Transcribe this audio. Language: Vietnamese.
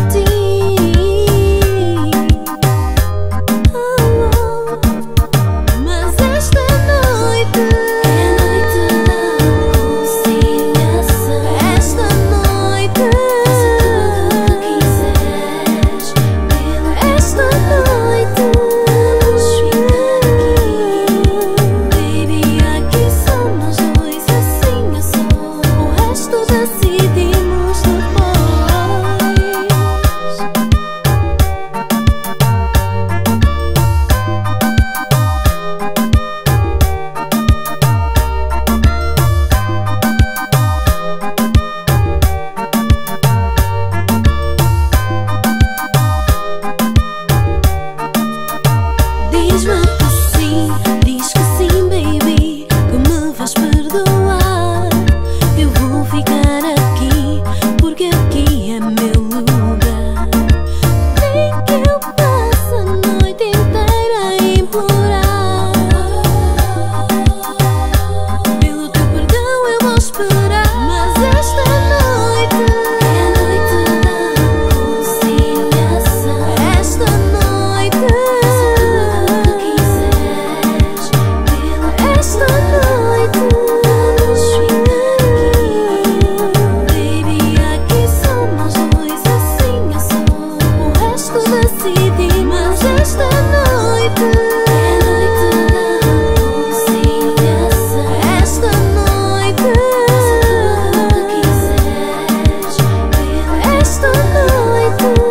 empty ơi thương